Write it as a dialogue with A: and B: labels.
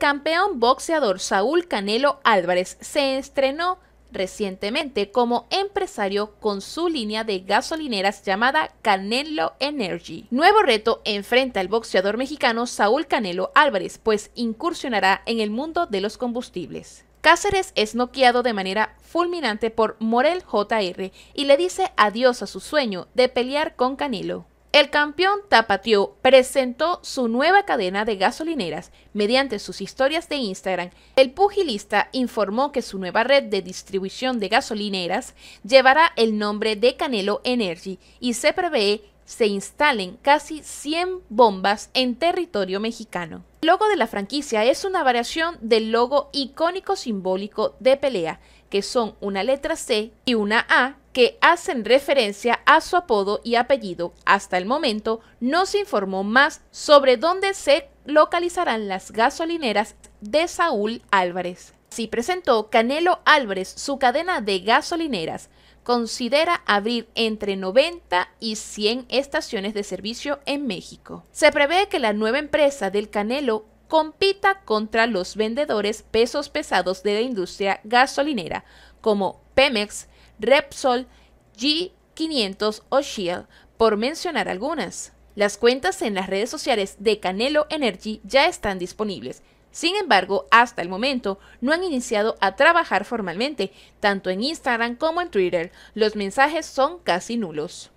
A: campeón boxeador Saúl Canelo Álvarez se estrenó recientemente como empresario con su línea de gasolineras llamada Canelo Energy. Nuevo reto enfrenta al boxeador mexicano Saúl Canelo Álvarez, pues incursionará en el mundo de los combustibles. Cáceres es noqueado de manera fulminante por Morel JR y le dice adiós a su sueño de pelear con Canelo. El campeón Tapatío presentó su nueva cadena de gasolineras mediante sus historias de Instagram. El pugilista informó que su nueva red de distribución de gasolineras llevará el nombre de Canelo Energy y se prevé se instalen casi 100 bombas en territorio mexicano. El logo de la franquicia es una variación del logo icónico simbólico de pelea, que son una letra C y una A que hacen referencia a su apodo y apellido. Hasta el momento no se informó más sobre dónde se localizarán las gasolineras de Saúl Álvarez. Si presentó Canelo Álvarez su cadena de gasolineras. Considera abrir entre 90 y 100 estaciones de servicio en México. Se prevé que la nueva empresa del Canelo compita contra los vendedores pesos pesados de la industria gasolinera como Pemex, Repsol, G500 o Shell, por mencionar algunas. Las cuentas en las redes sociales de Canelo Energy ya están disponibles. Sin embargo, hasta el momento no han iniciado a trabajar formalmente, tanto en Instagram como en Twitter. Los mensajes son casi nulos.